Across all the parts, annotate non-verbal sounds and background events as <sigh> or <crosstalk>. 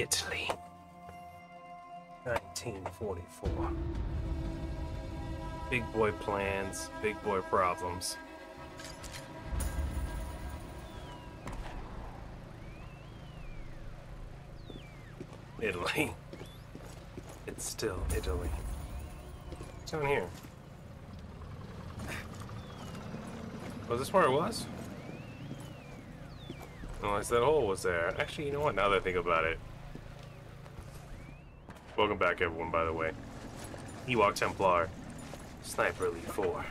Italy. 1944. Big boy plans, big boy problems. Italy. <laughs> It's still Italy. What's down here? Was this where it was? Unless that hole was there. Actually, you know what? Now that I think about it. Welcome back, everyone, by the way. Ewok Templar. Sniper Elite 4.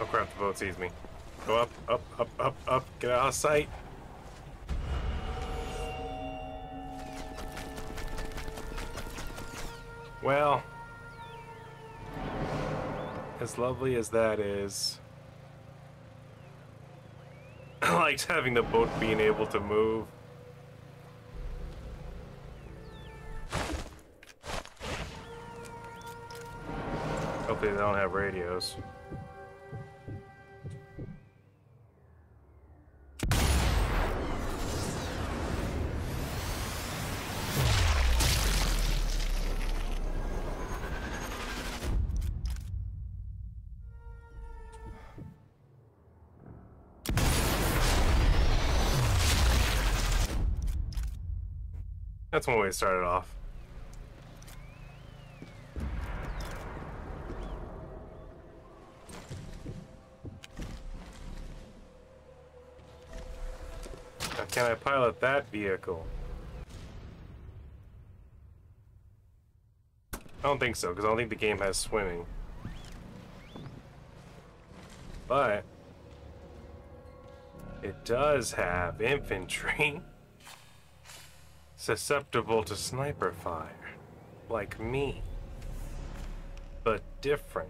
Oh crap, the boat sees me. Go up, up, up, up, up. Get out of sight. Well, as lovely as that is, <clears throat> I liked having the boat being able to move. Hopefully they don't have radios. That's one way to start it off. Can I pilot that vehicle? I don't think so, because I don't think the game has swimming. But it does have infantry. <laughs> susceptible to sniper fire, like me, but different.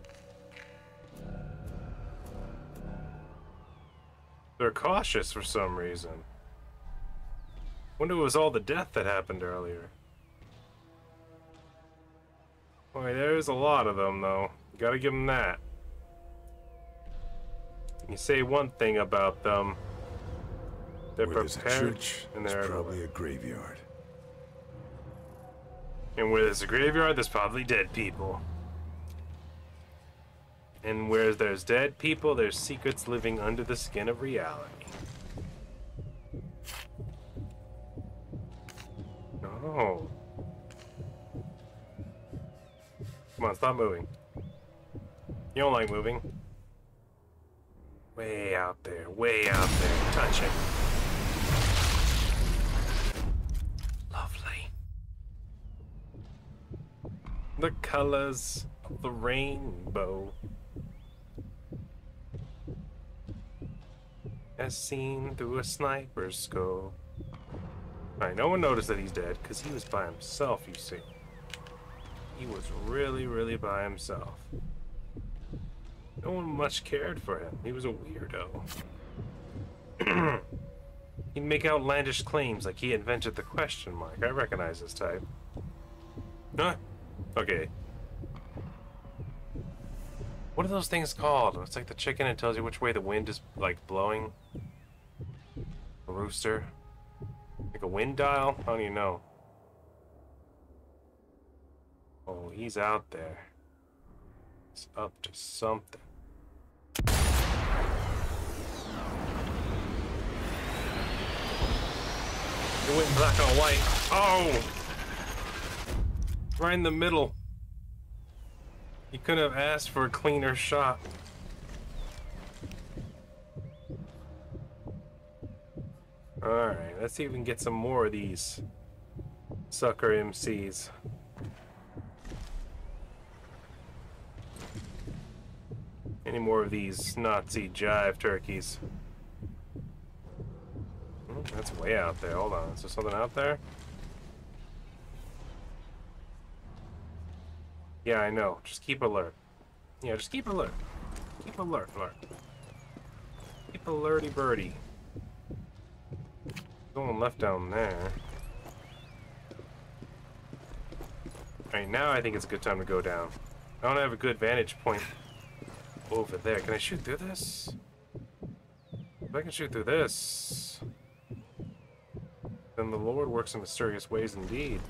They're cautious for some reason. Wonder it was all the death that happened earlier. Boy, there's a lot of them, though. You gotta give them that. You say one thing about them, they're Where there's a prepared, church, and there's probably a graveyard. And where there's a graveyard, there's probably dead people. And where there's dead people, there's secrets living under the skin of reality. No. Come on, stop moving. You don't like moving. Way out there, way out there. Touch it. Lovely. The colors of the rainbow. As seen through a sniper's scope. Alright, no one noticed that he's dead, because he was by himself, you see. He was really, really by himself. No one much cared for him. He was a weirdo. <clears throat> He'd make outlandish claims like he invented the question mark. I recognize this type. Huh? Okay. What are those things called? It's like the chicken that tells you which way the wind is like blowing. A rooster. Like a wind dial? How do you know? Oh, he's out there. He's up to something. It went black on white. Oh! Right in the middle. You couldn't have asked for a cleaner shot. Alright, let's see if we can get some more of these sucker MCs. Any more of these Nazi jive turkeys? Hmm, That's way out there. Hold on. Is there something out there? Yeah, I know. Just keep alert. Yeah, just keep alert. Keep alert, alert. Keep alerty birdie. Someone left down there. Alright, now I think it's a good time to go down. I don't have a good vantage point over there. Can I shoot through this? If I can shoot through this... Then the Lord works in mysterious ways indeed.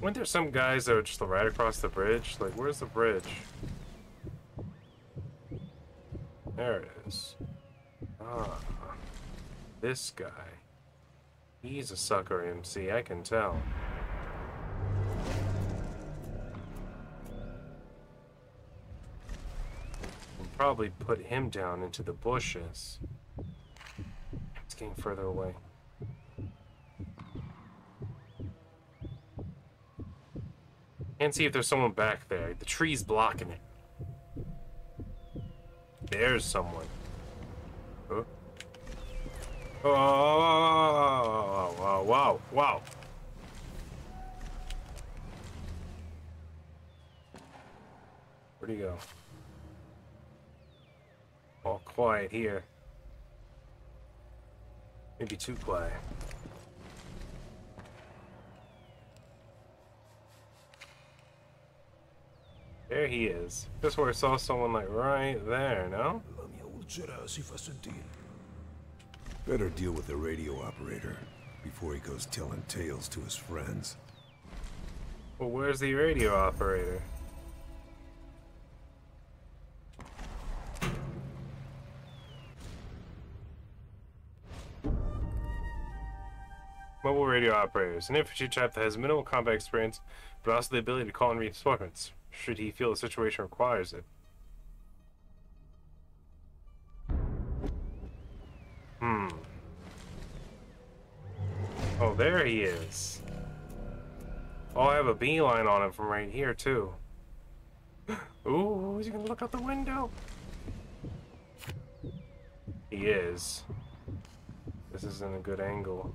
Weren't there some guys that were just right across the bridge? Like, where's the bridge? There it is. Ah. This guy. He's a sucker MC, I can tell. probably put him down into the bushes. It's getting further away. Can't see if there's someone back there. The tree's blocking it. There's someone. Oh, wow, wow, wow, wow. Where'd he go? All quiet here. Maybe too quiet. There he is. Just where I saw someone like right there, no? Better deal with the radio operator before he goes telling tales to his friends. Well, where's the radio operator? Mobile radio operators, an infantry chap that has minimal combat experience, but also the ability to call and reinforcements, should he feel the situation requires it. Oh, there he is. Oh, I have a beeline on him from right here, too. <gasps> Ooh, is he gonna look out the window? He is. This isn't a good angle.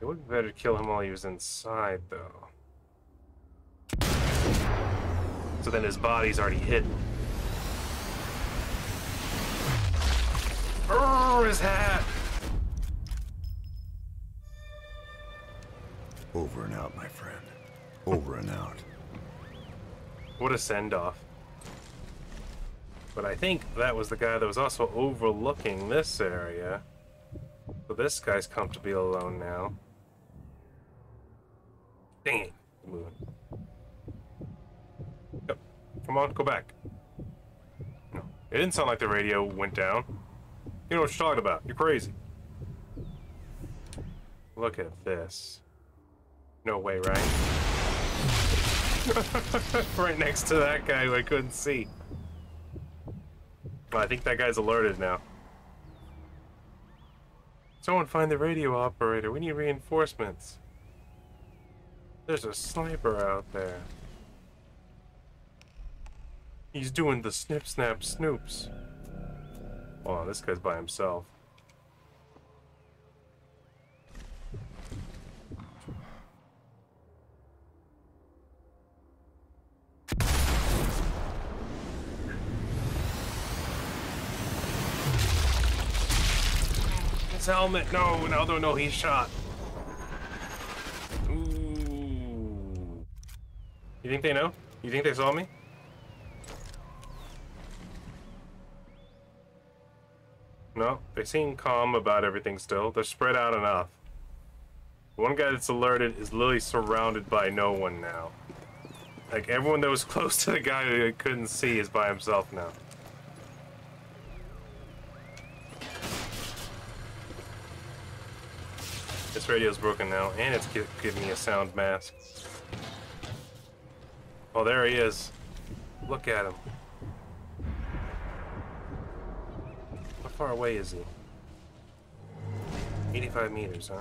It would be better to kill him while he was inside, though. So then his body's already hidden. Oh, his hat! Over and out, my friend. Over and out. What a send-off. But I think that was the guy that was also overlooking this area. So this guy's comfortably alone now. Dang it. Moving. Come on, go back. No. It didn't sound like the radio went down. You know what you're talking about. You're crazy. Look at this. No way, right? <laughs> right next to that guy who I couldn't see. I think that guy's alerted now. Someone find the radio operator. We need reinforcements. There's a sniper out there. He's doing the snip snap snoops. Oh, this guy's by himself. His helmet! No, no, no, no, he's shot. Ooh. You think they know? You think they saw me? No, they seem calm about everything still. They're spread out enough. One guy that's alerted is literally surrounded by no one now. Like, everyone that was <laughs> close to the guy that I couldn't see is by himself now. This radio's broken now, and it's giving me a sound mask. Oh, there he is. Look at him. Far away is he? 85 meters, huh?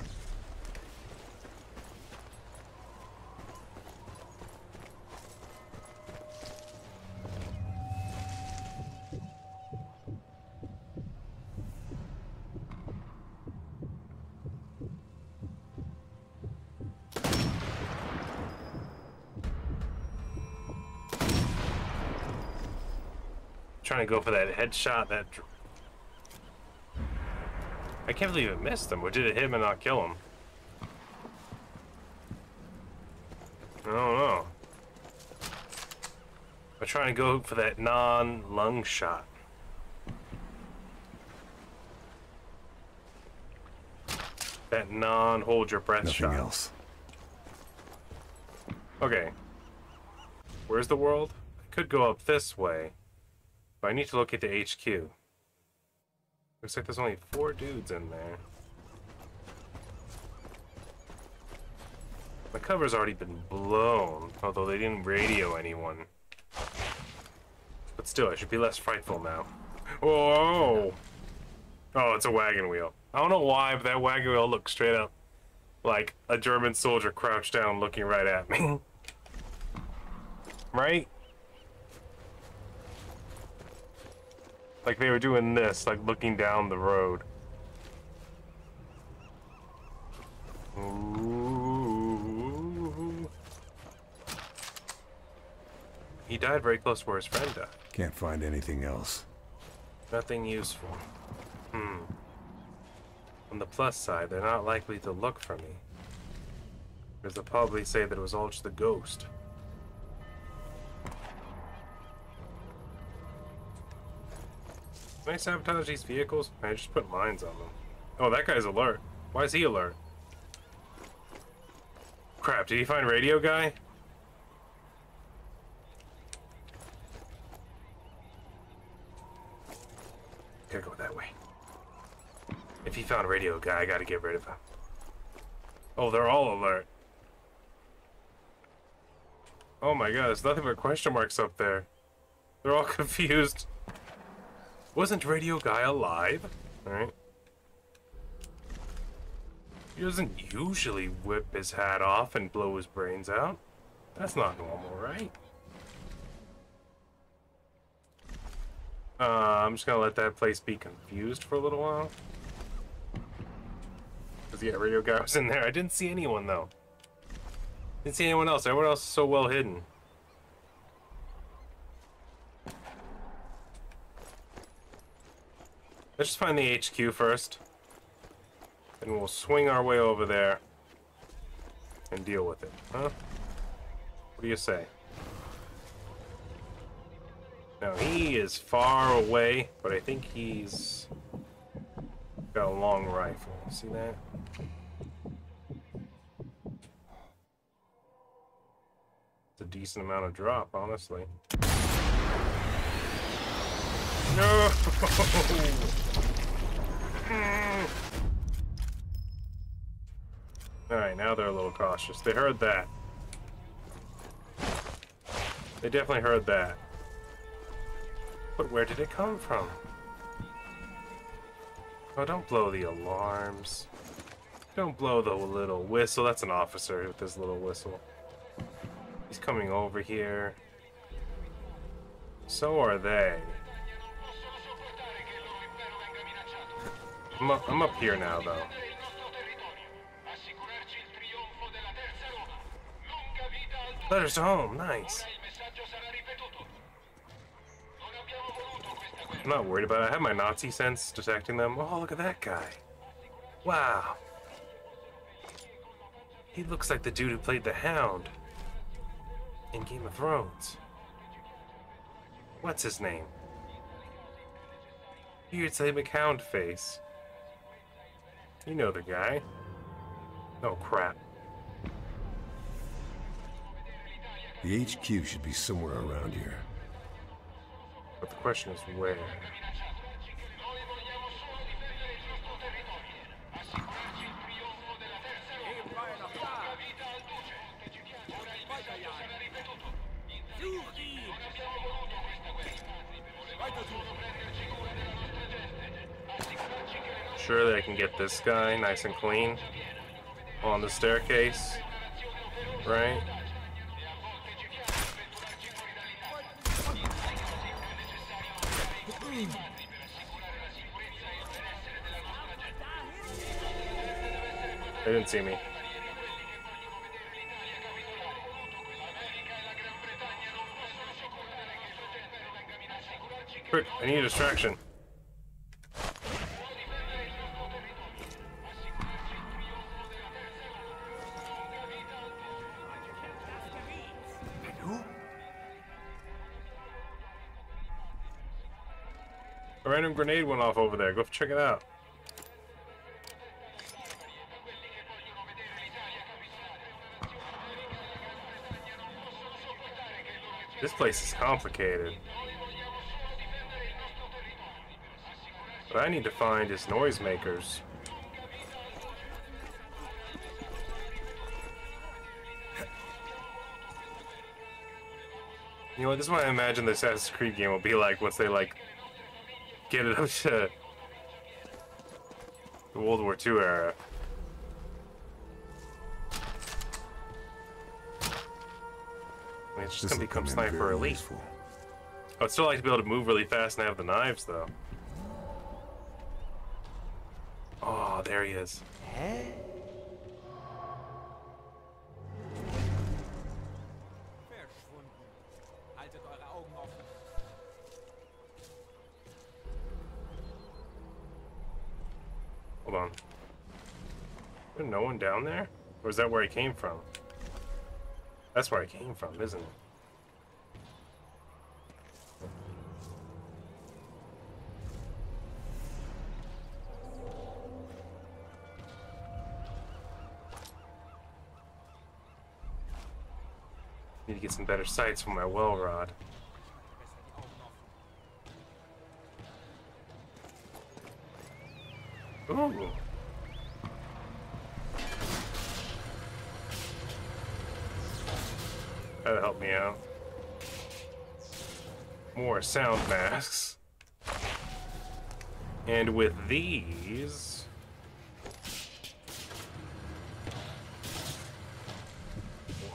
trying to go for that headshot. That I can't believe it missed him. Or did it hit him and not kill him? I don't know. I'm trying to go for that non-lung shot. That non-hold your breath Nothing shot. else. Okay. Where's the world? I could go up this way, but I need to look at the HQ. Looks like there's only four dudes in there. My cover's already been blown, although they didn't radio anyone. But still, I should be less frightful now. Whoa! Oh, it's a wagon wheel. I don't know why, but that wagon wheel looks straight up like a German soldier crouched down looking right at me. <laughs> right? Like they were doing this, like looking down the road. Ooh. He died very close to where his friend died. Can't find anything else. Nothing useful. Hmm. On the plus side, they're not likely to look for me. Because they'll probably say that it was all just a ghost. Can I sabotage these vehicles? I just put mines on them. Oh, that guy's alert. Why is he alert? Crap, did he find radio guy? Gotta go that way. If he found radio guy, I gotta get rid of him. Oh, they're all alert. Oh my god, there's nothing but question marks up there. They're all <laughs> confused. Wasn't radio guy alive? Alright. He doesn't usually whip his hat off and blow his brains out. That's not normal, right? Uh, I'm just gonna let that place be confused for a little while. Cause yeah, radio guy was in there. I didn't see anyone though. Didn't see anyone else. Everyone else is so well hidden. Let's just find the HQ first. And we'll swing our way over there and deal with it, huh? What do you say? Now he is far away, but I think he's got a long rifle. See that? It's a decent amount of drop, honestly. <laughs> No! <laughs> Uh. Alright, now they're a little cautious. They heard that. They definitely heard that. But where did it come from? Oh, don't blow the alarms. Don't blow the little whistle. That's an officer with his little whistle. He's coming over here. So are they. I'm up, I'm up here now, though. Letters home, nice. I'm not worried about it. I have my Nazi sense detecting them. Oh, look at that guy. Wow. He looks like the dude who played the Hound in Game of Thrones. What's his name? You'd say McHound face. You know the guy. Oh, crap. The HQ should be somewhere around here. But the question is where? Surely I can get this guy nice and clean on the staircase, right? They didn't see me. Quick, I need a distraction. Random grenade went off over there. Go check it out. This place is complicated. What I need to find is noisemakers. You know what? This is what I imagine the Assassin's Creed game will be like once they like get it up to the World War II era. I mean, it's just This gonna become come in Sniper very Elite. useful. I'd still like to be able to move really fast and have the knives, though. Oh, there he is. Verschwunden. One down there? Or is that where I came from? That's where I came from, isn't it? Need to get some better sights for my Welrod. Besser die Augen offen. Ooh. That'll help me out. More sound masks. And with these...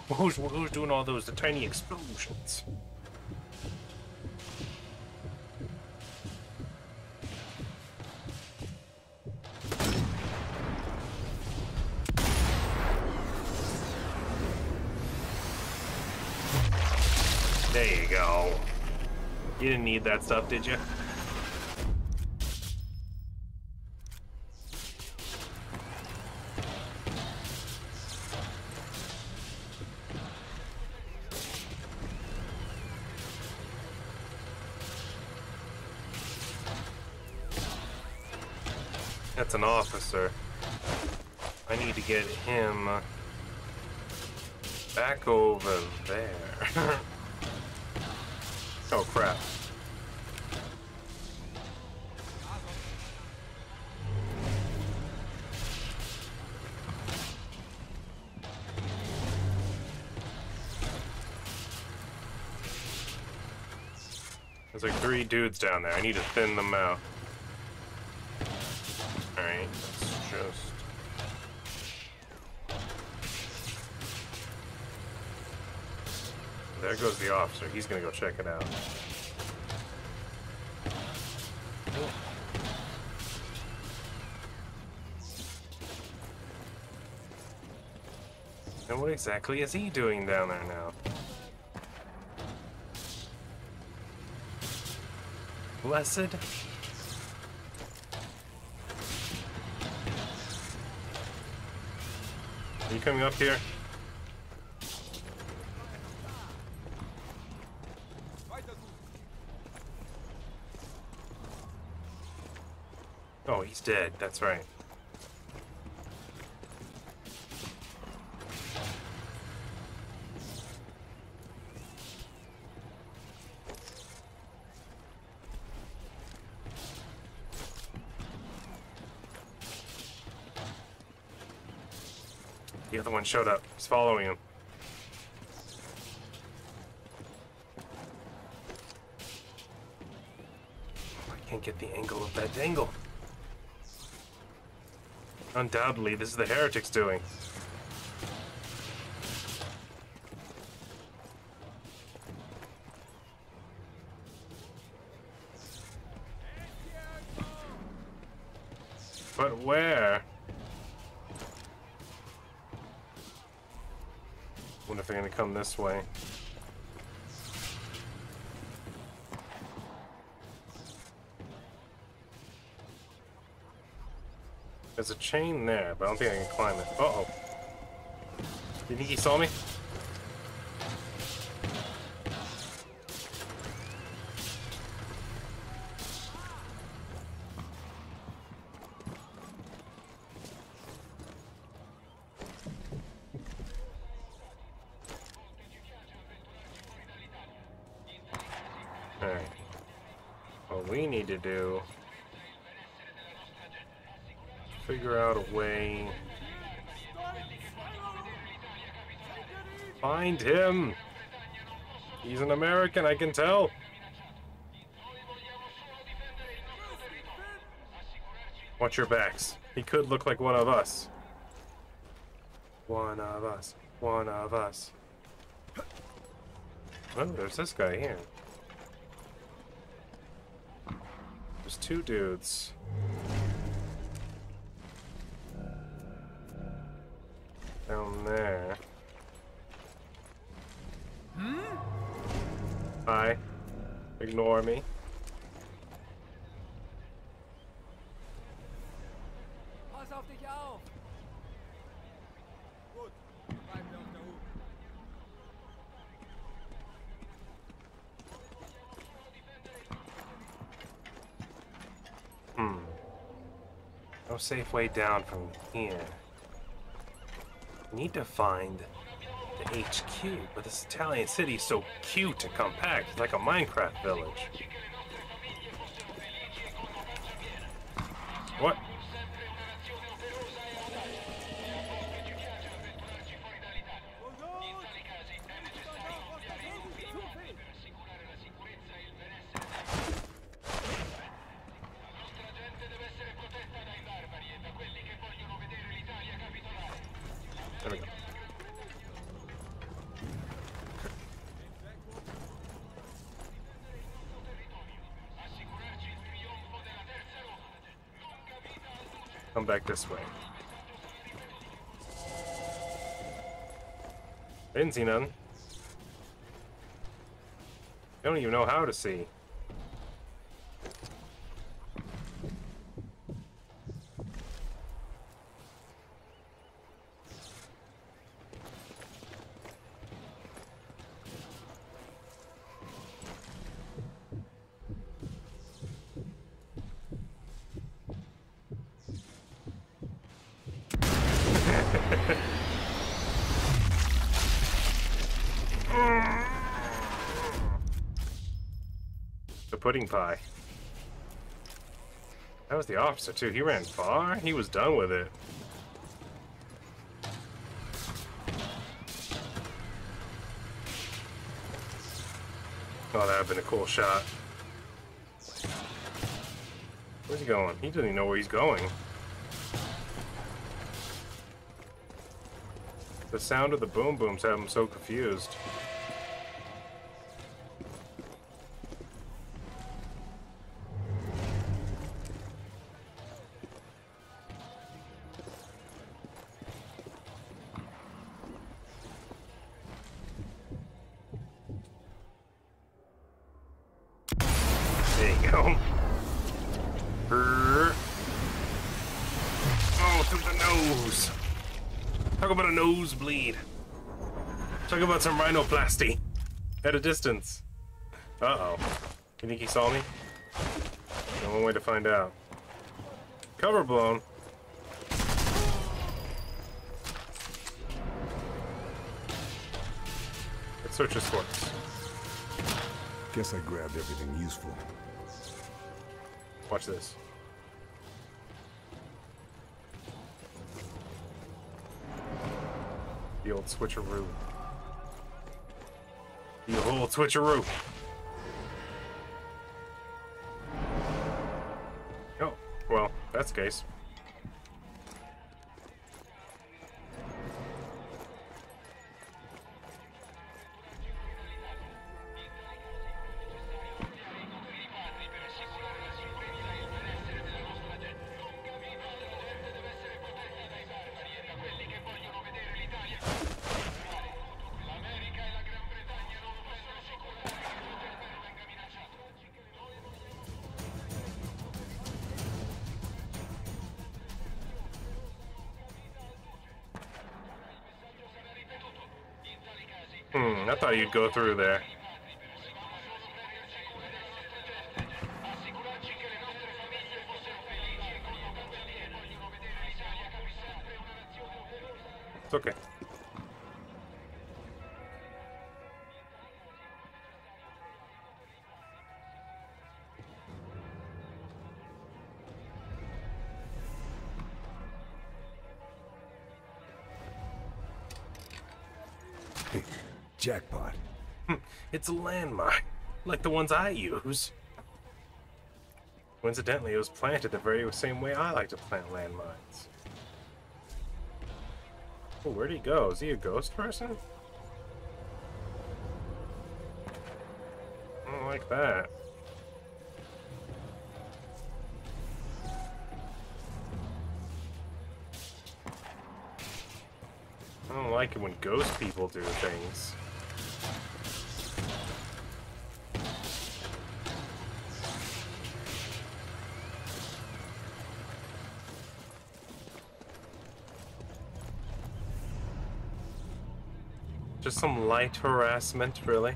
Who's, who's doing all those tiny explosions? There you go. You didn't need that stuff, did you? That's an officer. I need to get him back over there. <laughs> oh crap. There's like three dudes down there. I need to thin them out. Alright, let's just. Goes the officer. He's gonna go check it out. And what exactly is he doing down there now? Blessed? Are you coming up here? Weiter suchen. Oh, he's dead. That's right. The other one showed up. He's following him. I can't get the angle of that dangle. Undoubtedly, this is the heretics doing. But where? Wonder if they're gonna come this way. There's a chain there, but I don't think I can climb it. Uh-oh. You think he saw me? we need to do figure out a way find him he's an american i can tell. Watch your backs. He could look like one of us. One of us. One of us. Oh there's this guy here. There's two dudes safe way down from here. Need to find the HQ, but this Italian city is so cute and compact. It's like a Minecraft village. What? Back this way. I Didn't see none. I don't even know how to see. The pudding pie. That was the officer too. He ran far. He was done with it. Oh, that would have been a cool shot. Where's he going? He doesn't even know where he's going. The sound of the boom booms have him so confused. There you go. Brrr. Oh, through the nose. Talk about a nosebleed. Talk about some rhinoplasty. At a distance. Uh-oh. You think he saw me? No one way to find out. Cover blown. Let's search his corpse. Guess I grabbed everything useful. Watch this. The old switcheroo. The old switcheroo. Oh, well, that's the case. Thought you'd go through there. Jackpot. <laughs> It's a landmine, like the ones I use. Coincidentally, it was planted the very same way I like to plant landmines. Oh, where'd he go? Is he a ghost person? I don't like that. I don't like it when ghost people do things. Just some light harassment, really.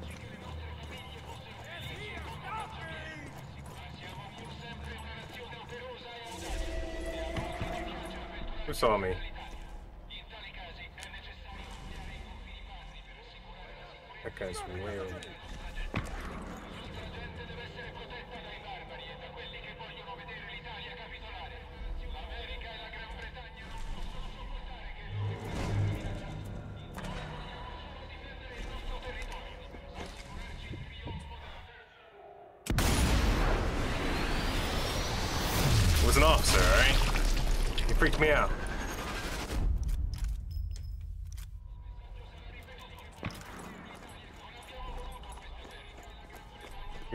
Who saw me? That guy's way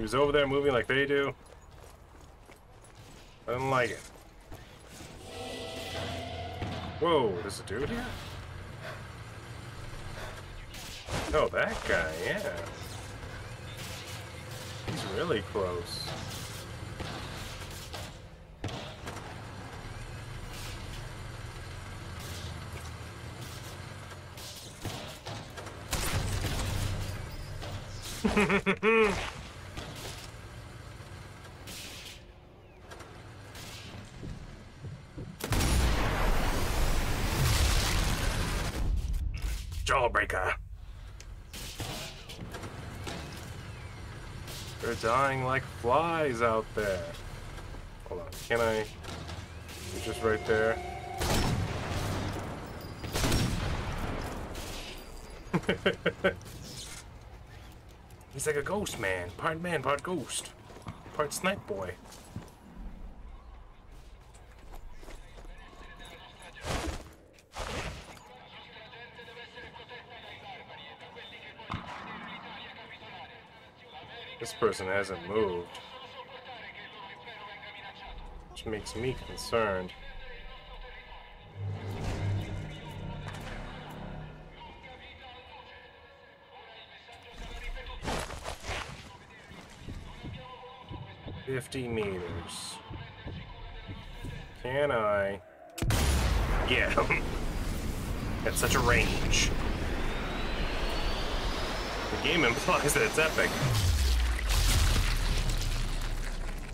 Was over there moving like they do. I didn't like it. Whoa, there's a dude here? Oh, that guy, yeah. He's really close. <laughs> They're dying like flies out there. Hold on, can I? It's just right there. <laughs> He's like a ghost man, part man, part ghost, part snipe boy. Person hasn't moved. Which makes me concerned. Fifty meters. Can I? Yeah. At such a range. The game implies that it's epic.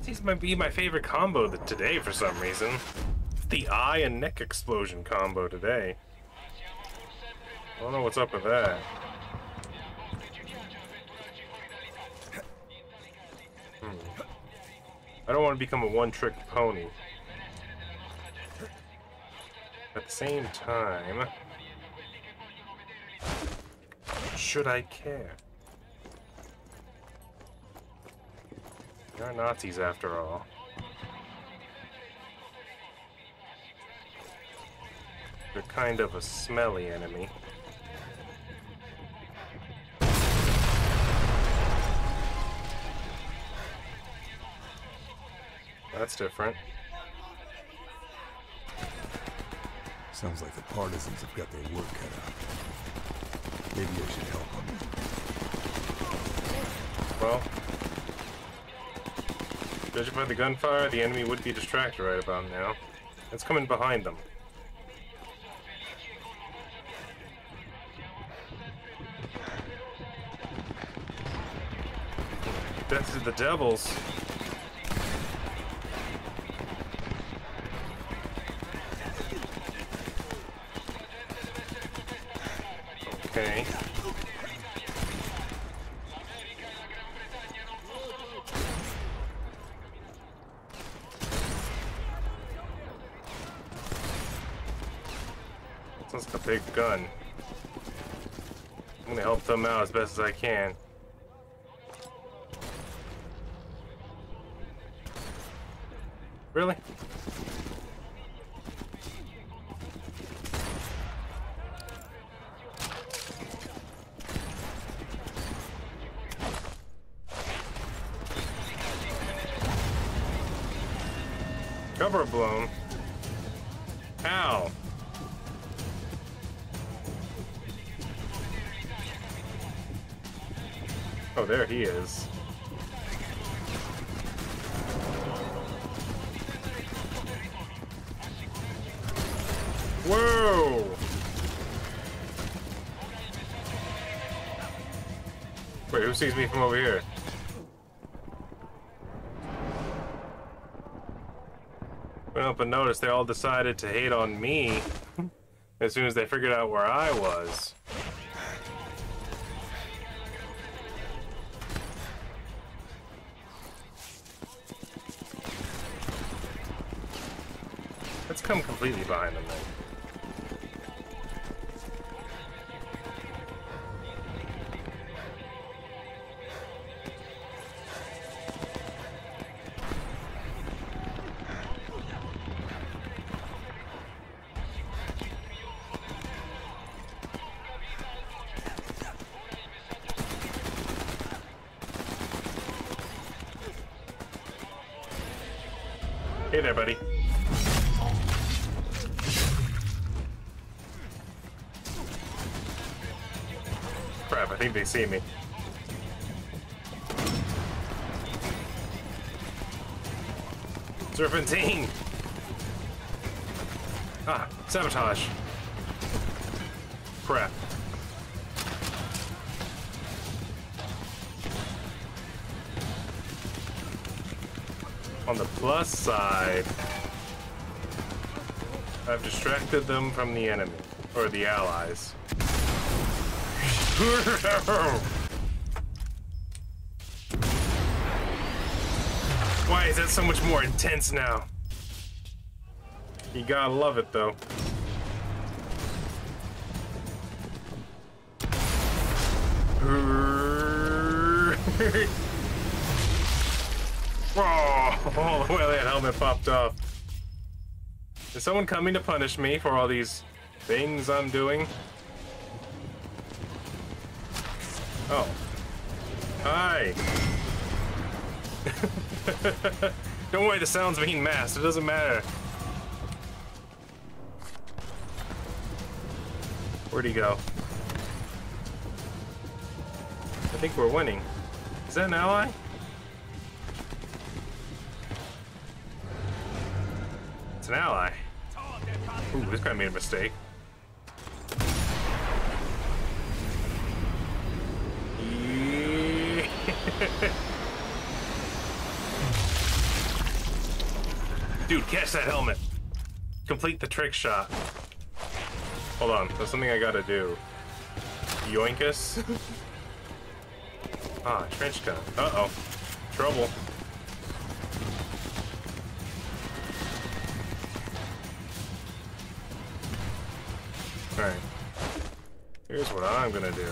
These might be my favorite combo today for some reason. The eye and neck explosion combo today. I don't know what's up with that. Hmm. I don't want to become a one-trick pony. At the same time, should I care? They are Nazis after all. They're kind of a smelly enemy. That's different. Sounds like the partisans have got their work cut out. Maybe I should help them. Well, judging by the gunfire, the enemy would be distracted right about now. It's coming behind them. To the devils. Okay. Big gun. I'm gonna help them out as best as I can. Really? Cover blown. Sees me from over here? Went up and noticed they all decided to hate on me as soon as they figured out where I was. Let's come completely behind them then. Think they see me. Serpentine! Ah, sabotage. Crap. On the plus side, I've distracted them from the enemy, or the allies. <laughs> Why is that so much more intense now? You gotta love it though. <laughs> Oh, <laughs> well, that helmet popped off. Is someone coming to punish me for all these things I'm doing? Oh. Hi. <laughs> Don't worry, the sound's being masked. It doesn't matter. Where'd he go? I think we're winning. Is that an ally? It's an ally. Ooh, this guy made a mistake. Dude, catch that helmet. Complete the trick shot. Hold on, there's something I gotta do. Yoinkus? <laughs> ah, trench gun. Uh-oh. Trouble. Alright. Here's what I'm gonna do.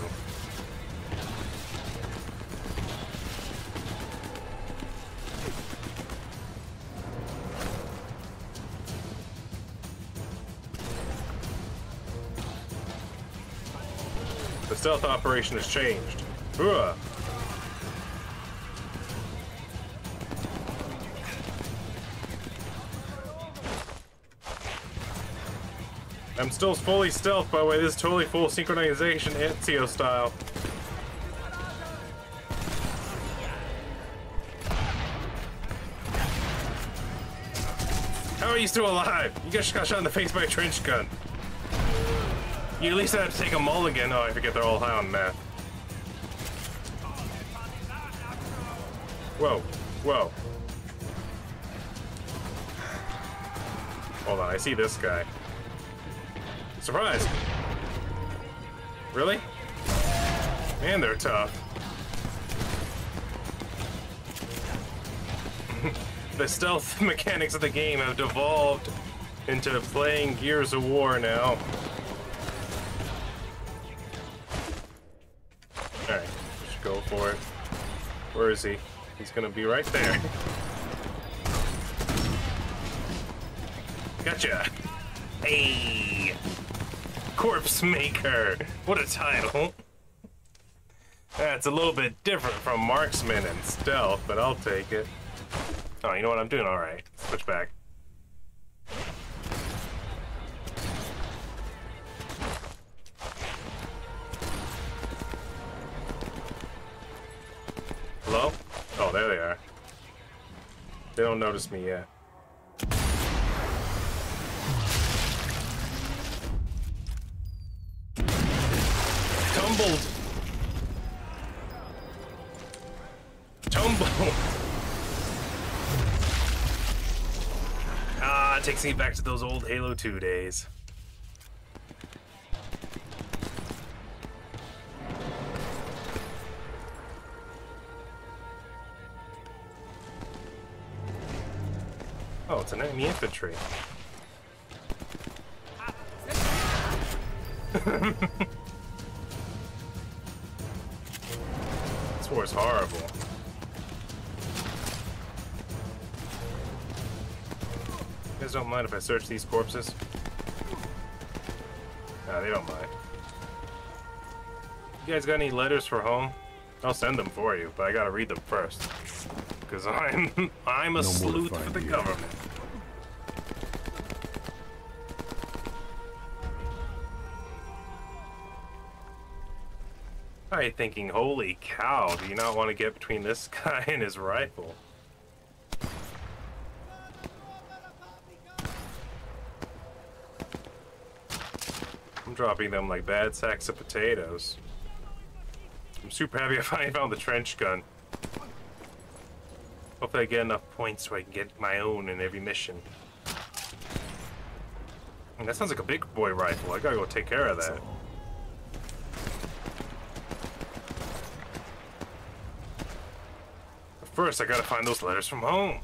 The stealth operation has changed. I'm still fully stealth, by the way. This is totally full synchronization, Ezio style. How are you still alive? You just got shot in the face by a trench gun. You at least have to take a mulligan. Oh, I forget they're all high on meth. Whoa, whoa. Hold on, I see this guy. Surprise! Really? Man, they're tough. <laughs> the stealth <laughs> mechanics of the game have devolved into playing Gears of War now. Where is he? He's gonna be right there. Gotcha. Hey, corpse maker. What a title. That's a little bit different from marksman and stealth, but I'll take it. Oh, you know what? I'm doing all right. Switch back. Notice me yet. Tumbled! Tumbled! <laughs> Ah, it takes me back to those old Halo 2 days. Oh, it's an enemy infantry. <laughs> this war is horrible. You guys don't mind if I search these corpses? Nah, they don't mind. You guys got any letters for home? I'll send them for you, but I gotta read them first. Because I'm <laughs> I'm a No sleuth for the here. government. Thinking, holy cow, do you not want to get between this <laughs> guy and his rifle? I'm dropping them like bad sacks of potatoes. I'm super happy <laughs> I finally found the trench gun. Hopefully I get enough points so I can get my own in every mission. And that sounds like a big boy rifle. I gotta go take care of that. First, I gotta find those letters from home.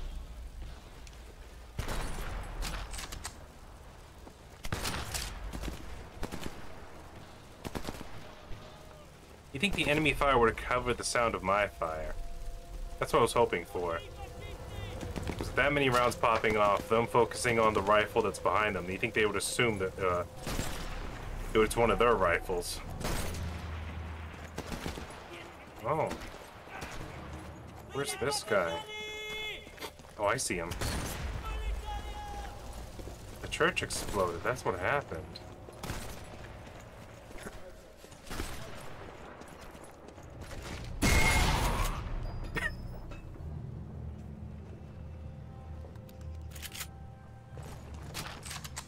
You think the enemy fire would have covered the sound of my fire? That's what I was hoping for. With that many rounds popping off, them focusing on the rifle that's behind them, you think they would assume that uh, it was one of their rifles? Oh. Where's this guy? Oh, I see him. The church exploded. That's what happened.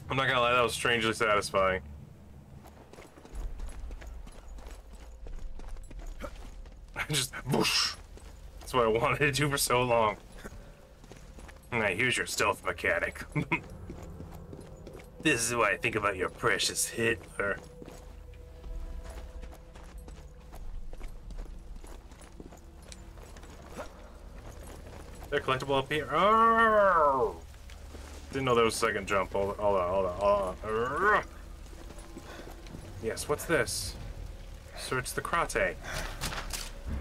I'm not gonna lie, that was strangely satisfying. I <laughs> just. That's what I wanted to do for so long. Now here's your stealth mechanic. <laughs> this is what I think about your precious Hitler. They're collectible up here. Oh! Didn't know there was a second jump. Hold on, hold on, hold on. Yes, what's this? Search the crate.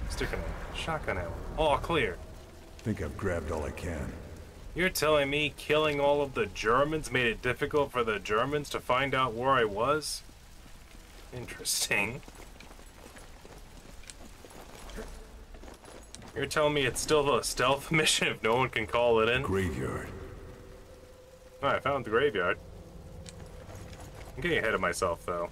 Sticking a shotgun ammo. All clear. Think I've grabbed all I can. You're telling me killing all of the Germans made it difficult for the Germans to find out where I was? Interesting. You're telling me it's still a stealth <laughs> mission if no one can call it in? Graveyard. Oh, I found the graveyard. I'm getting ahead of myself, though.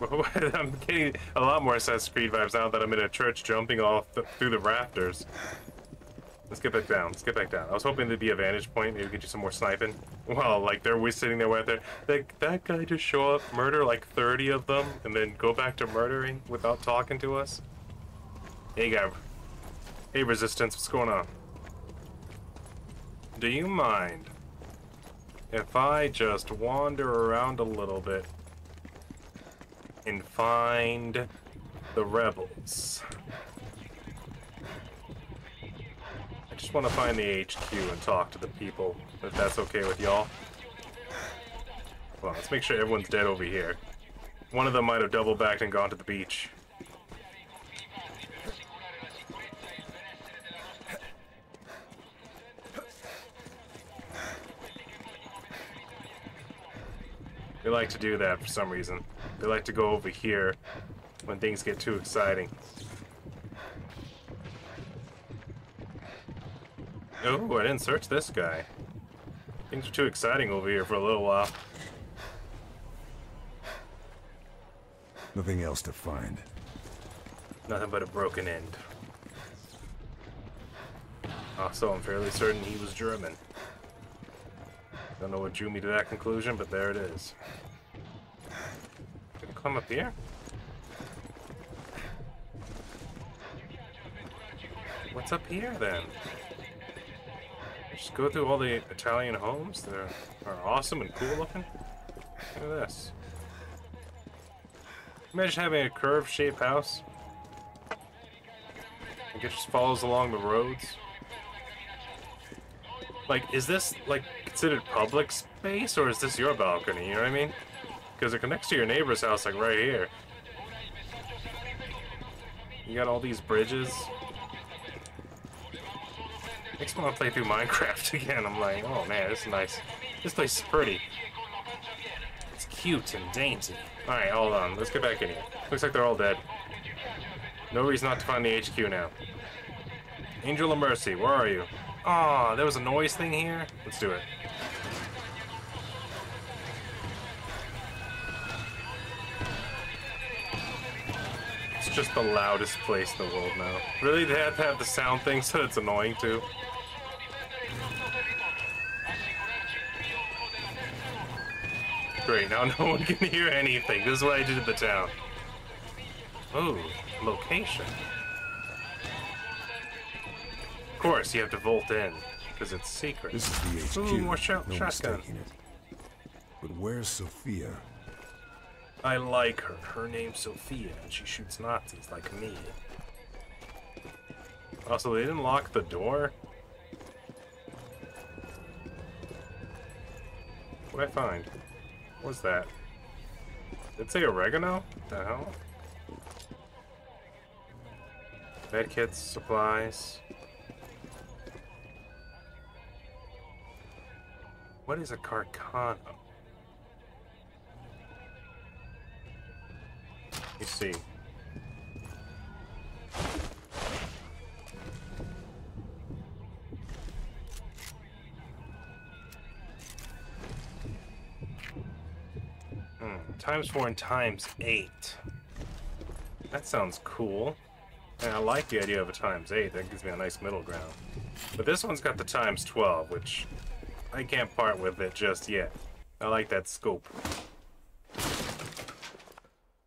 <laughs> I'm getting a lot more Assassin's Creed vibes now that I'm in a church jumping off th through the rafters. Let's get back down. Let's get back down. I was hoping there'd be a vantage point. Maybe could do some more sniping. Well, like they're we sitting there right there. Like that guy just show up, murder like 30 of them, and then go back to murdering without talking to us. Hey, guy. Hey, resistance. What's going on? Do you mind if I just wander around a little bit and find the rebels? I just want to find the HQ and talk to the people, if that's okay with y'all. Well, let's make sure everyone's dead over here. One of them might have double backed and gone to the beach. They like to do that for some reason. They like to go over here when things get too exciting. Oh, I didn't search this guy. Things are too exciting over here for a little while. Nothing else to find. Nothing but a broken end. Oh, also, I'm fairly certain he was German. I don't know what drew me to that conclusion, but there it is. Can I climb up here? What's up here then? Just go through all the Italian homes that are, are awesome and cool looking. Look at this. Imagine having a curved shaped house. It just follows along the roads. Like, is this like considered public space or is this your balcony? You know what I mean? Because it connects to your neighbor's house, like right here. You got all these bridges. Makes me want to play through Minecraft <laughs> again. I'm like, oh man, this is nice. This place is pretty. It's cute and dainty. Alright, hold on. Let's get back in here. Looks like they're all dead. No reason not to find the HQ now. Angel of Mercy, where are you? Aw, oh, there was a noise thing here? Let's do it. Just the loudest place in the world now. Really, they have to have the sound thing <laughs> so it's annoying too? Great, now <laughs> no one can hear anything. This is what I did at the town. Oh, location. Of course, you have to vault in, because it's secret. This is the HQ. Ooh, more shot no shotgun. But where's Sophia? I like her. Her name's Sophia, and she shoots Nazis like me. Also, they didn't lock the door? What'd I find? What's that? Did it say oregano? What the hell? Medkits, supplies. What is a carcano? You see. Hmm, times four and times eight. That sounds cool. And I like the idea of a times eight. That gives me a nice middle ground. But this one's got the times 12, which I can't part with it just yet. I like that scope.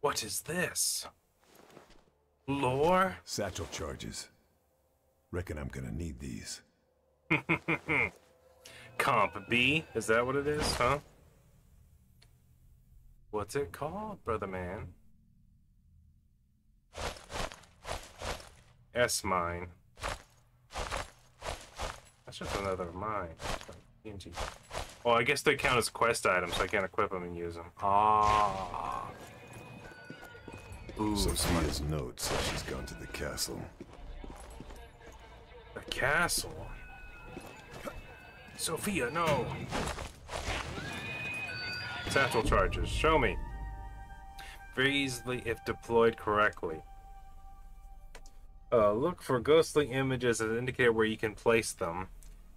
What is this? Lore? Satchel charges. Reckon I'm gonna need these. <laughs> Comp B? Is that what it is, huh? What's it called, brother man? S mine. That's just another mine. Oh, I guess they count as quest items, so I can't equip them and use them. Ah. Ooh, Sophia's note says she's gone to the castle. The castle. Sophia, no. Satchel charges. Show me. Very easily if deployed correctly. Uh, look for ghostly images that indicate where you can place them,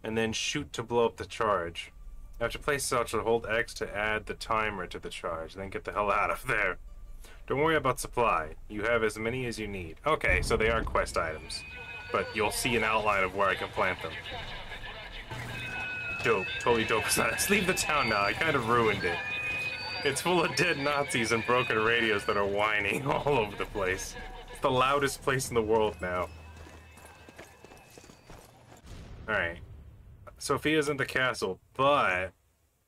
and then shoot to blow up the charge. After place satchel, hold X to add the timer to the charge, then get the hell out of there. Don't worry about supply. You have as many as you need. Okay, so they are quest items. But you'll see an outline of where I can plant them. Dope. Totally dope. <laughs> Let's leave the town now. I kind of ruined it. It's full of dead Nazis and broken radios that are whining <laughs> all over the place. It's the loudest place in the world now. Alright. Sophia's in the castle, but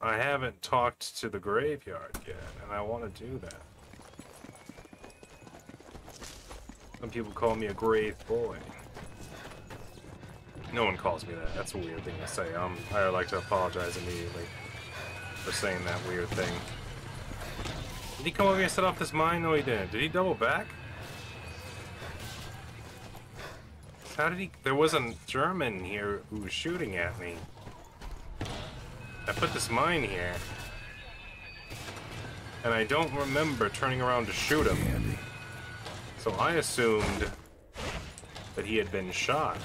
I haven't talked to the graveyard yet, and I want to do that. Some people call me a grave boy. No one calls me that. That's a weird thing to say. Um, I like to apologize immediately for saying that weird thing. Did he come over here and set off this mine? No, he didn't. Did he double back? How did he... There was a German here who was shooting at me. I put this mine here. And I don't remember turning around to shoot him. So I assumed that he had been shot.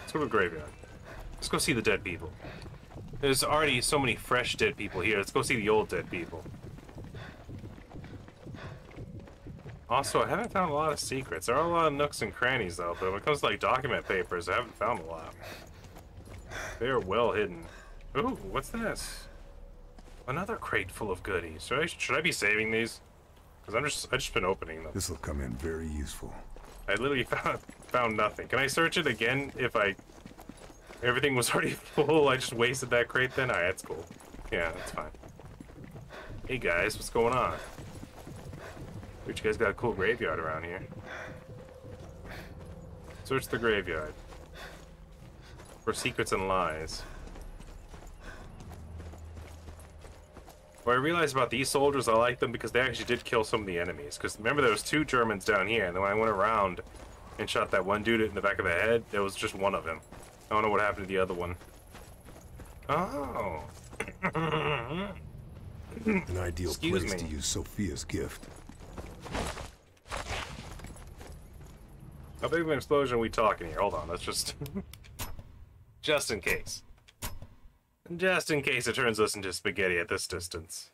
Let's go to the graveyard. Let's go see the dead people. There's already so many fresh dead people here. Let's go see the old dead people. Also, I haven't found a lot of secrets. There are a lot of nooks and crannies, though, but when it comes to, like, document papers, I haven't found a lot. They are well hidden. Ooh, what's this? Another crate full of goodies. Should I, should I be saving these? Because I'm just, I've just been opening them. This will come in very useful. I literally <laughs> found, found nothing. Can I search it again if I... Everything was <laughs> already full, I just wasted that crate then? Alright, that's cool. Yeah, that's fine. Hey guys, what's going on? Heard you guys got a cool graveyard around here. Search the graveyard. For secrets and lies. What I realized about these soldiers, I like them because they actually did kill some of the enemies. Because remember, there was two Germans down here, and then when I went around and shot that one dude in the back of the head, there was just one of him. I don't know what happened to the other one. Oh. <laughs> An ideal Excuse place me. to use Sophia's gift. How big of an explosion are we talking here? Hold on, let's just... <laughs> just in case. Just in case it turns us into spaghetti at this distance.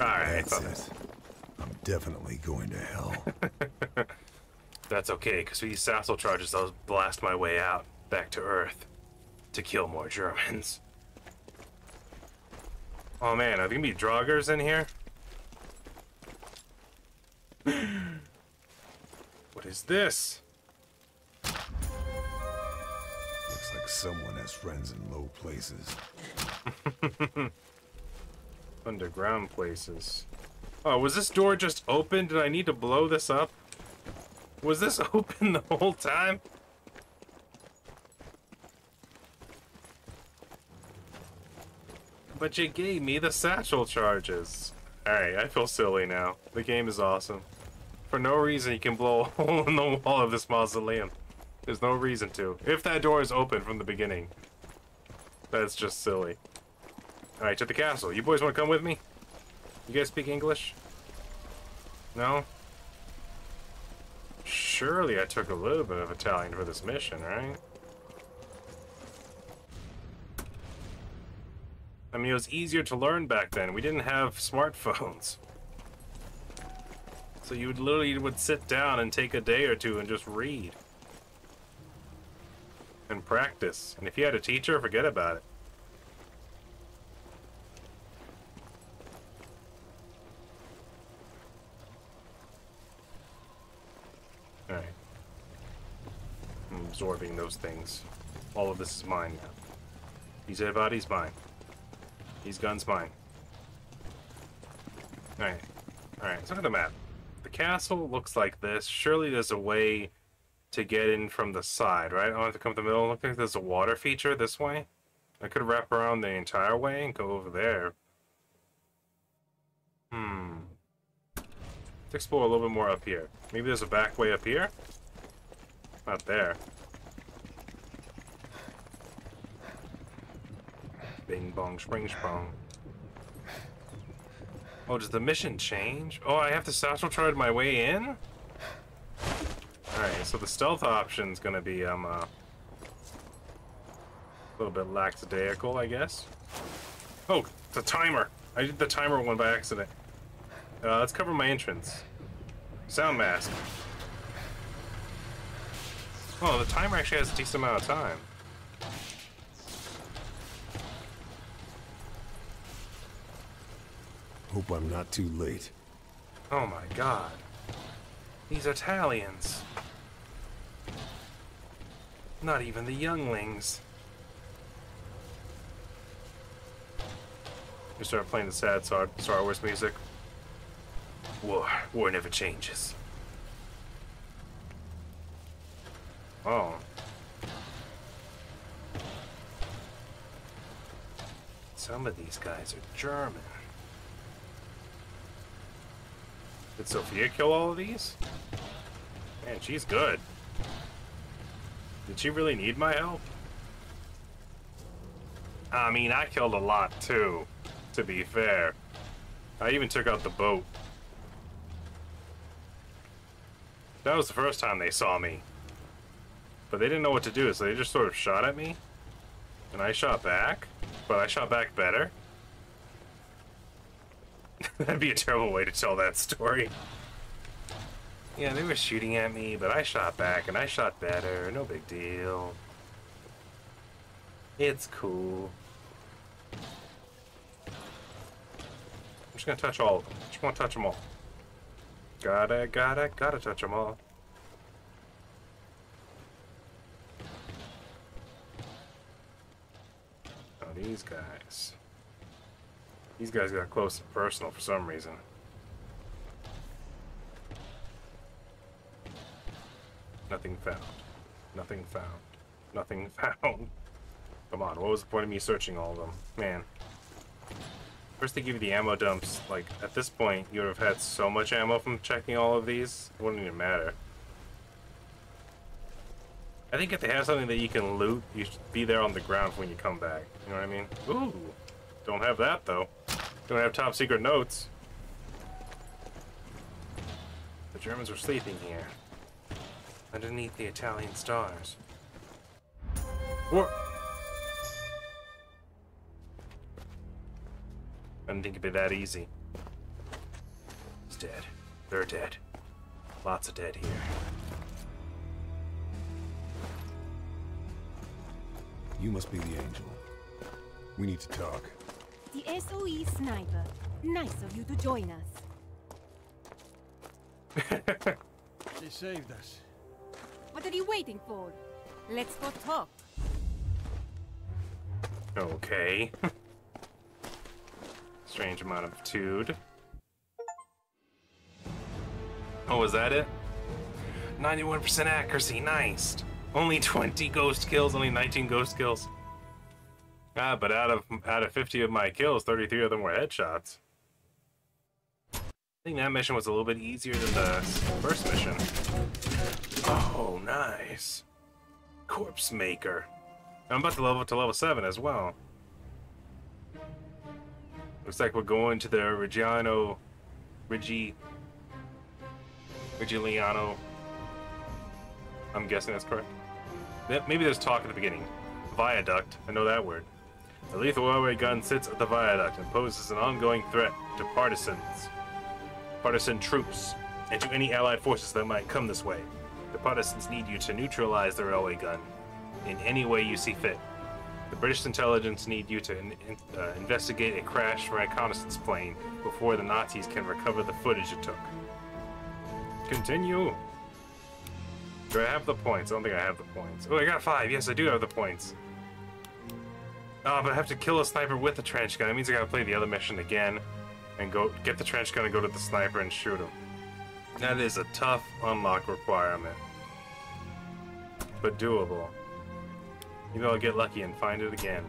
Alright, That's it. I'm definitely going to hell. <laughs> that's okay, because with these satchel charges, I'll blast my way out, back to Earth, to kill more Germans. Oh man, are there gonna be Draugrs in here? <laughs> what is this? Someone has friends in low places. <laughs> Underground places. Oh, was this door just open? Did I need to blow this up? Was this <laughs> open the whole time? But you gave me the satchel charges. Alright, I feel silly now. The game is awesome. For no reason, you can blow a hole in the wall of this mausoleum. There's no reason to. If that door is open from the beginning. That's just silly. Alright, to the castle. You boys want to come with me? You guys speak English? No? Surely I took a little bit of Italian for this mission, right? I mean, it was easier to learn back then. We didn't have smartphones. So you would literally would sit down and take a day or two and just read. And practice. And if you had a teacher, forget about it. Alright. I'm absorbing those things. All of this is mine now. These dead bodies, mine. These guns, mine. Alright. Alright, let's look at the map. The castle looks like this. Surely there's a way to get in from the side, right? I don't have to come to the middle. Look like there's a water feature this way. I could wrap around the entire way and go over there. Hmm. Let's explore a little bit more up here. Maybe there's a back way up here? Not there. Bing bong spring sprung. Oh, does the mission change? Oh, I have to satchel charge my way in? Alright, so the stealth option's gonna be, um, uh... A little bit lackadaisical, I guess. Oh, the timer! I did the timer one by accident. Uh, let's cover my entrance. Sound mask. Oh, the timer actually has a decent amount of time. Hope I'm not too late. Oh my god. These Italians. Not even the younglings. We start playing the sad Star Star Wars music. War. War never changes. Oh. Some of these guys are German. Did Sophia kill all of these? Man, she's good. Did she really need my help? I mean, I killed a lot too, to be fair. I even took out the boat. That was the first time they saw me. But they didn't know what to do, so they just sort of shot at me. And I shot back, but I shot back better. <laughs> That'd be a terrible way to tell that story. Yeah, they were shooting at me, but I shot back and I shot better. No big deal. It's cool. I'm just gonna touch all of them. Just wanna touch them all. Gotta, gotta, gotta touch them all. Oh, these guys. These guys got close and personal for some reason. Nothing found. Nothing found. Nothing <laughs> found. Come on, what was the point of me searching all of them? Man. First they give you the ammo dumps, like, at this point, you would have had so much ammo from checking all of these, it wouldn't even matter. I think if they have something that you can loot, you should be there on the ground when you come back. You know what I mean? Ooh, don't have that, though. Don't have top secret notes. The Germans were sleeping here. Underneath the Italian stars. What? I didn't think it'd be that easy. He's dead. They're dead. Lots of dead here. You must be the angel. We need to talk. The SOE sniper. Nice of you to join us. <laughs> They saved us. What are you waiting for? Let's go talk. Okay. <laughs> Strange amount of tude. Oh, was that it? 91% accuracy, nice. Only 20 ghost kills, only 19 ghost kills. Ah, but out of out of 50 of my kills, 33 of them were headshots. I think that mission was a little bit easier than the first mission. Oh, nice. Corpse Maker. I'm about to level up to level 7 as well. Looks like we're going to the Reggiano... Rigi... Rigigliano... I'm guessing that's correct. Maybe there's talk at the beginning. Viaduct, I know that word. The lethal railway gun sits at the viaduct and poses an ongoing threat to partisans, partisan troops, and to any allied forces that might come this way. The Protestants need you to neutralize the railway gun in any way you see fit. The British intelligence need you to in, uh, investigate a crash reconnaissance plane before the Nazis can recover the footage it took. Continue. Do I have the points? I don't think I have the points. Oh, I got five. Yes, I do have the points. Oh, but I have to kill a sniper with a trench gun. It means I gotta play the other mission again and go get the trench gun and go to the sniper and shoot him. That is a tough unlock requirement, but doable. Maybe I'll get lucky and find it again.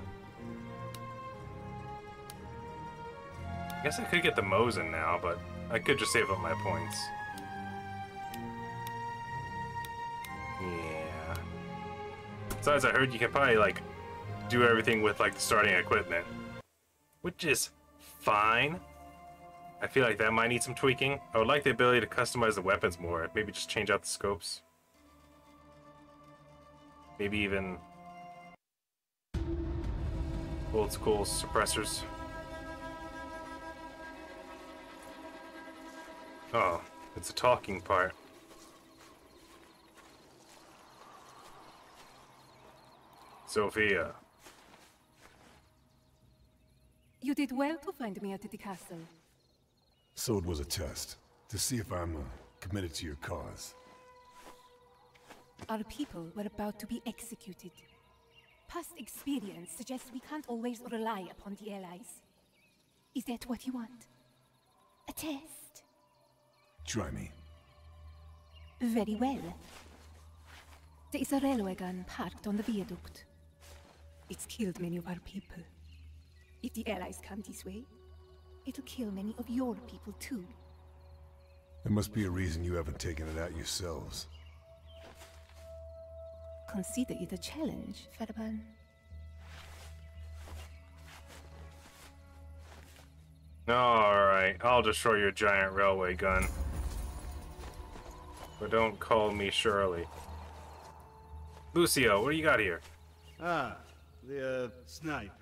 I guess I could get the Mosin now, but I could just save up my points. Yeah. Besides, I heard you can probably like do everything with like the starting equipment, which is fine. I feel like that might need some tweaking. I would like the ability to customize the weapons more. Maybe just change out the scopes. Maybe even old school suppressors. Oh, it's a talking part. Sophia. You did well to find me at the castle. So it was a test, to see if I'm uh, committed to your cause. Our people were about to be executed. Past experience suggests we can't always rely upon the Allies. Is that what you want? A test? Try me. Very well. There is a railway gun parked on the viaduct. It's killed many of our people. If the Allies come this way, It'll kill many of your people too. There must be a reason you haven't taken it out yourselves. Consider it a challenge, Fairburne. Alright, I'll destroy your giant railway gun. But don't call me Shirley. Lucio, what do you got here? Ah, the uh, snipe.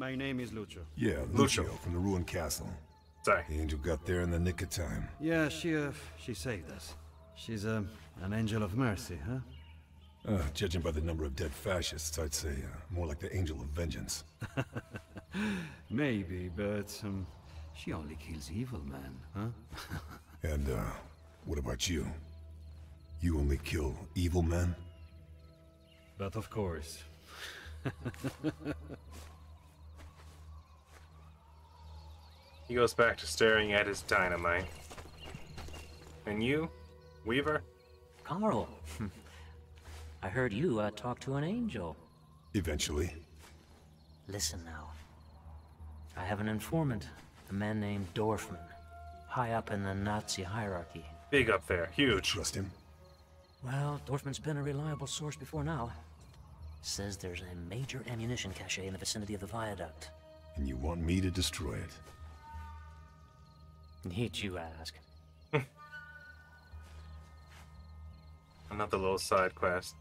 My name is Lucio. Yeah, Lucio. Lucio from the ruined castle. Sorry. The angel got there in the nick of time. Yeah, she uh, she saved us. She's um, an angel of mercy, huh? Uh, judging by the number of dead fascists, I'd say uh, more like the angel of vengeance. <laughs> Maybe, but um, she only kills evil men, huh? <laughs> And, uh, what about you? You only kill evil men? But of course. <laughs> He goes back to staring at his dynamite. And you, Weaver? Karl, <laughs> I heard you uh, talk to an angel. Eventually. Listen now. I have an informant, a man named Dorfman, high up in the Nazi hierarchy. Big up there, huge. Trust him? Well, Dorfman's been a reliable source before now. Says there's a major ammunition cache in the vicinity of the viaduct. And you want me to destroy it? Need you ask? <laughs> Another little side quest.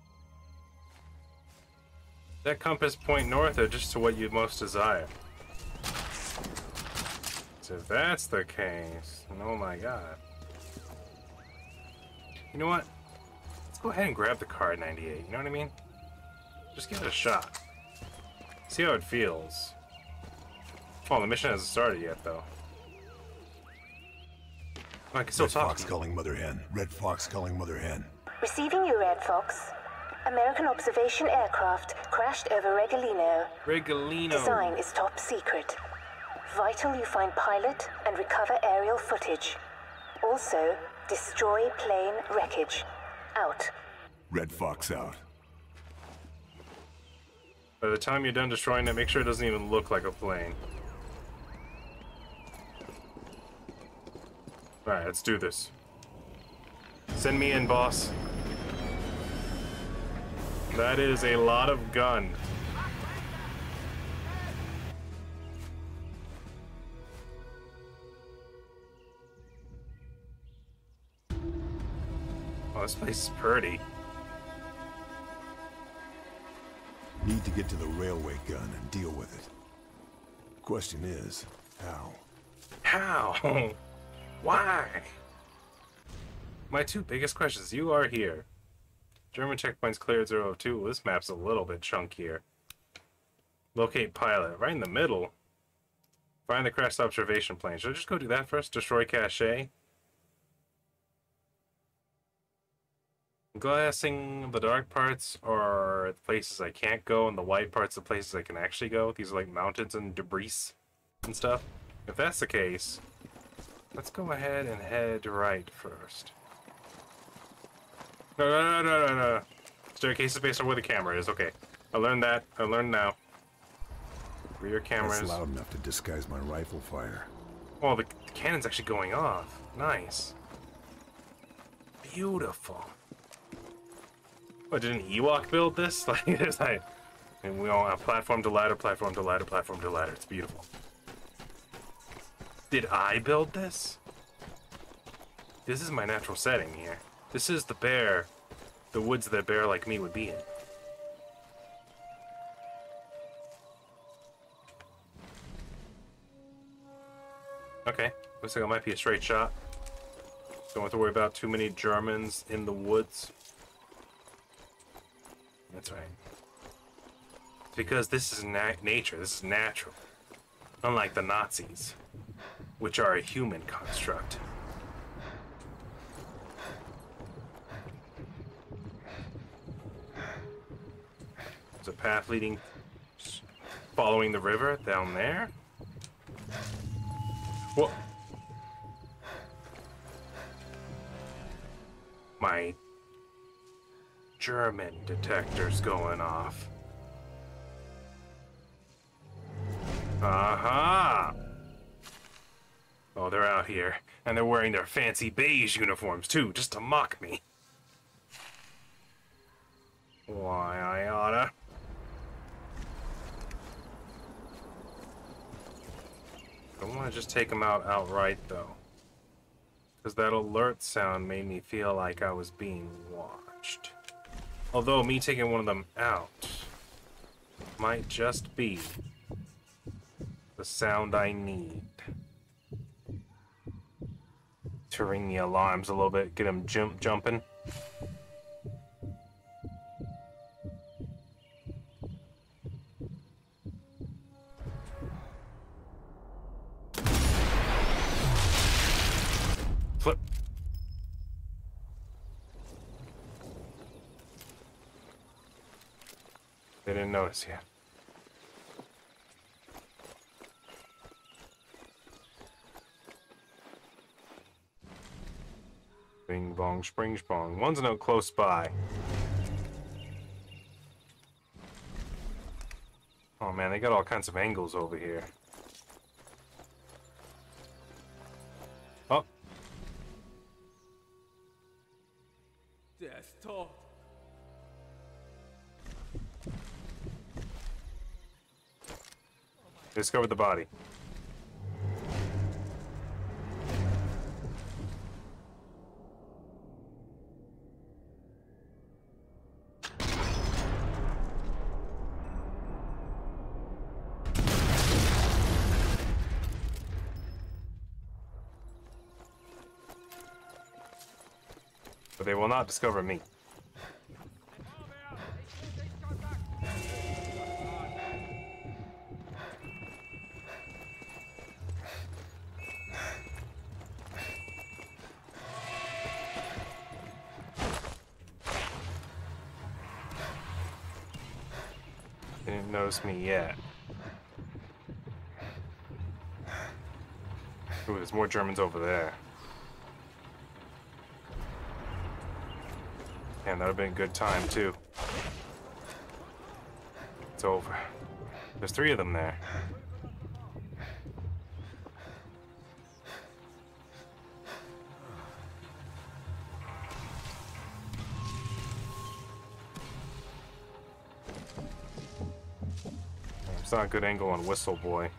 That compass point north or just to what you most desire? So if that's the case, oh my god. You know what? Let's go ahead and grab the Kar 98, you know what I mean? Just give it a shot. See how it feels. Oh, the mission hasn't started yet, though. I can still Red talk. Fox calling Mother Hen. Red Fox calling Mother Hen. Receiving you, Red Fox. American observation aircraft crashed over Regilino. Regilino. Design is top secret. Vital you find pilot and recover aerial footage. Also, destroy plane wreckage. Out. Red Fox out. By the time you're done destroying it, make sure it doesn't even look like a plane. Alright, let's do this. Send me in, boss. That is a lot of gun. Oh, this place is pretty. Need to get to the railway gun and deal with it. Question is, how? How? <laughs> Why? My two biggest questions. You are here. German checkpoints cleared 002. This map's a little bit chunkier. Locate pilot. Right in the middle. Find the crashed observation plane. Should I just go do that first? Destroy cache? Glassing the dark parts are places I can't go, and the white parts the places I can actually go. These are like mountains and debris and stuff. If that's the case, let's go ahead and head right first. No, no, no, no, no, no. Staircase is based on where the camera is. Okay. I learned that. I learned now. Rear cameras. That's loud enough to disguise my rifle fire. Oh, the, the cannon's actually going off. Nice. Beautiful. What, did an Ewok build this? <laughs> Like, it's like, and we all have platform to ladder, platform to ladder, platform to ladder. It's beautiful. Did I build this? This is my natural setting here. This is the bear, the woods that a bear like me would be in. Okay, looks like it might be a straight shot. Don't have to worry about too many Germans in the woods. That's right. Because this is na nature, this is natural. Unlike the Nazis, which are a human construct. There's a path leading, following the river down there. What? My German detector's going off. Aha! Oh, they're out here. And they're wearing their fancy beige uniforms, too, just to mock me. Why, I oughta. On want to just take them out outright, though. Because that alert sound made me feel like I was being watched. Although me taking one of them out might just be the sound I need to ring the alarms a little bit, get them jump jumping. Flip. They didn't notice yet. Bing bong, spring spong. One's note close by. Oh man, they got all kinds of angles over here. Oh, Death talk. discovered the body. Not discover me. Didn't notice me yet. Ooh, there's more Germans over there. That would have been a good time, too. It's over. There's three of them there. It's not a good angle on Whistle Boy.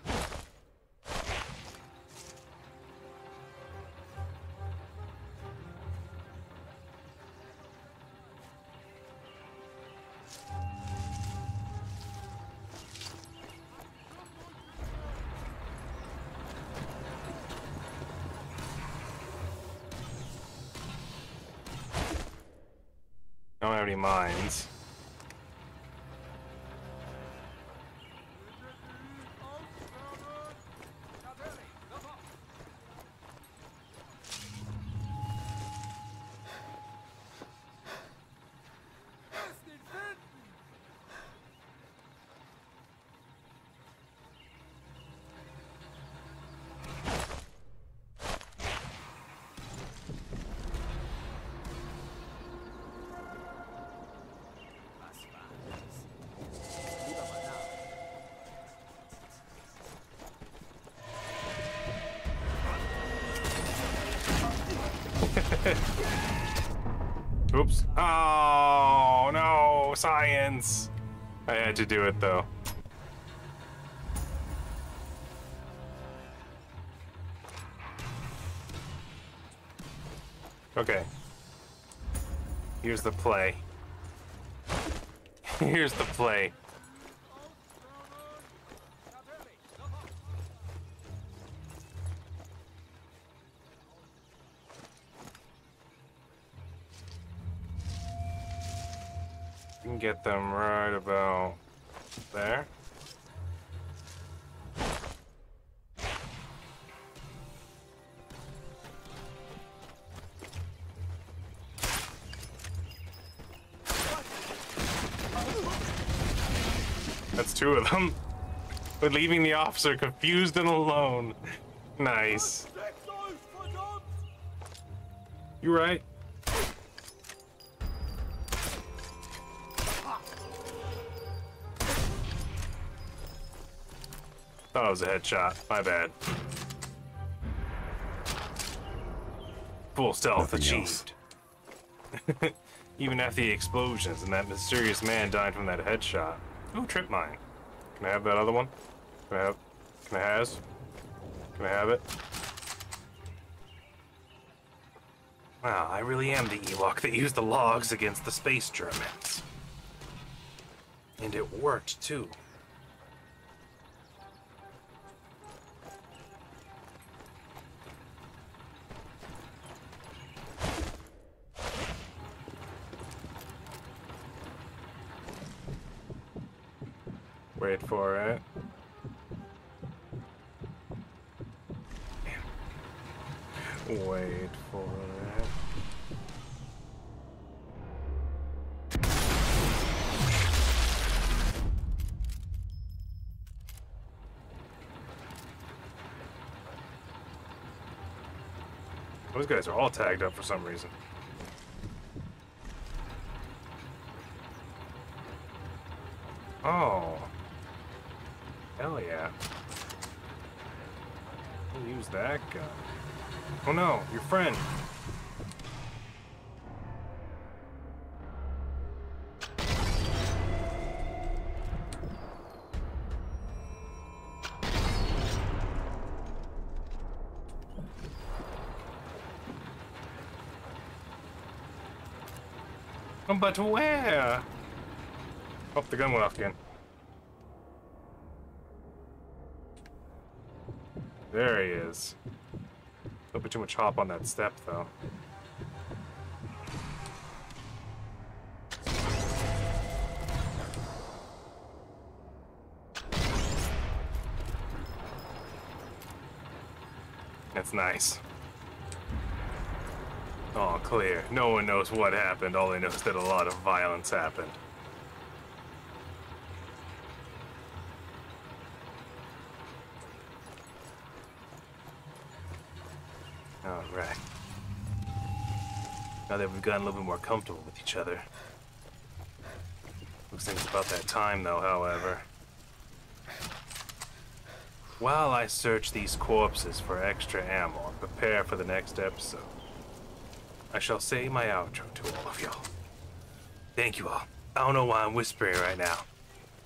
To do it, though. Okay. Here's the play. <laughs> Here's the play. Get them right about there. That's two of them. <laughs> But leaving the officer confused and alone. Nice. You right. It was a headshot. My bad. Full stealth Nothing achieved. <laughs> Even after the explosions and that mysterious man died from that headshot. Ooh, trip mine. Can I have that other one? Can I have? Can I has? Can I have it? Wow, I really am the Ewok that used the logs against the space Germans. And it worked, too. For it. Wait for it. Those guys are all tagged up for some reason. Oh. Hell yeah. We'll use that gun. Oh no, your friend. Oh, but where? Oh, the gun went off again. There he is. Little bit too much hop on that step, though. That's nice. All clear. No one knows what happened. All they know is that a lot of violence happened. Alright. Now that we've gotten a little bit more comfortable with each other. Looks like it's about that time, though, however. While I search these corpses for extra ammo and prepare for the next episode, I shall say my outro to all of y'all. Thank you all. I don't know why I'm whispering right now.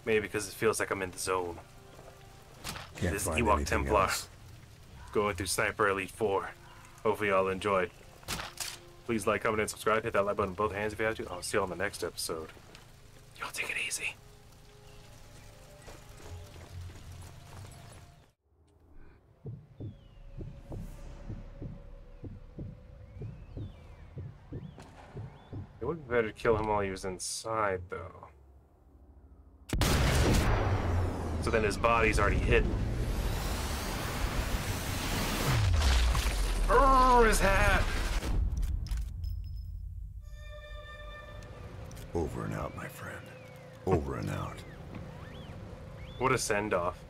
Maybe because it feels like I'm in the zone. Can't this Ewok Templar. else. Going through Sniper Elite 4. Hopefully y'all enjoyed. Please like, comment, and subscribe. Hit that like button in both hands if you have to. I'll see you on the next episode. Y'all take it easy. It would be better to kill him while he was inside, though. So then his body's already hidden. Oh, his hat! Over and out, my friend. Over and out. What a send off.